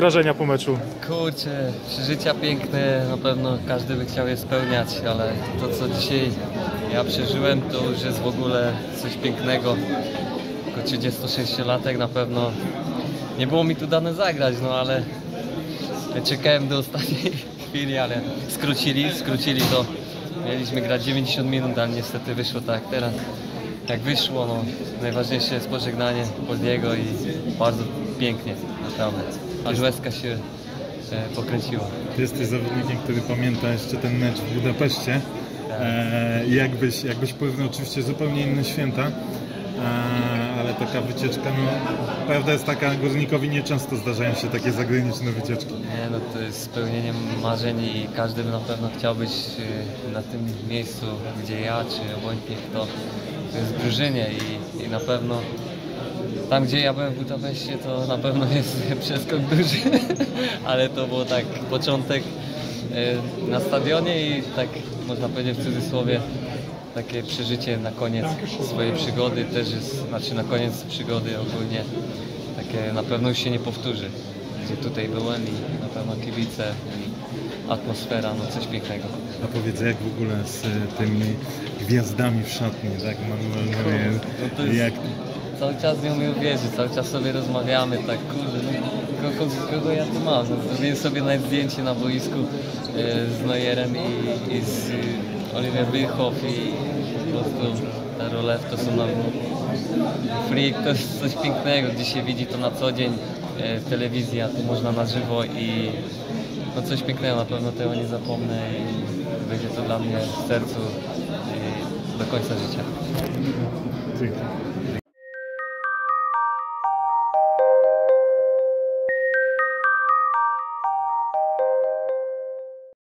Wrażenia po meczu. Kurczę, przeżycia piękne, na pewno każdy by chciał je spełniać, ale to co dzisiaj ja przeżyłem to już jest w ogóle coś pięknego. Jako 36-latek na pewno nie było mi tu dane zagrać, no ale czekałem do ostatniej chwili, ale skrócili, skrócili to. Mieliśmy grać 90 minut, ale niestety wyszło tak teraz. Jak wyszło, no najważniejsze jest pożegnanie Poldiego i bardzo pięknie, naprawdę. Aż łezka się e, pokręciła. Ty jesteś zawodnikiem, który pamięta jeszcze ten mecz w Budapeszcie. E, jakbyś, jakbyś porównał oczywiście zupełnie inne święta, e, ale taka wycieczka, no prawda jest taka, górnikowi nieczęsto zdarzają się takie zagraniczne wycieczki. Nie, no to jest spełnienie marzeń i każdy by na pewno chciał być y, na tym miejscu, gdzie ja, czy obojętnie kto jest w drużynie i, i na pewno tam, gdzie ja byłem w Budapeszcie, to na pewno jest przeskok duży, ale to było tak początek y, na stadionie i tak można powiedzieć w cudzysłowie takie przeżycie na koniec swojej przygody też jest, znaczy na koniec przygody ogólnie takie na pewno już się nie powtórzy gdzie tutaj byłem i na pewno kibice i atmosfera, no coś pięknego. A powiedz, jak w ogóle z e, tymi gwiazdami w szatni, tak? Manuel No jest, jak cały czas nie umiem uwierzyć, cały czas sobie rozmawiamy, tak kurde, no, kogo, kogo ja tu mam? No, sobie nawet zdjęcie na boisku e, z Neuerem i, i z e, Oliver Bychow i po prostu ta rolew to są nam freak, to jest coś pięknego, gdzie się widzi to na co dzień e, w telewizji, a tu można na żywo i no coś pięknego, na pewno tego nie zapomnę i będzie to dla mnie w sercu i do końca życia.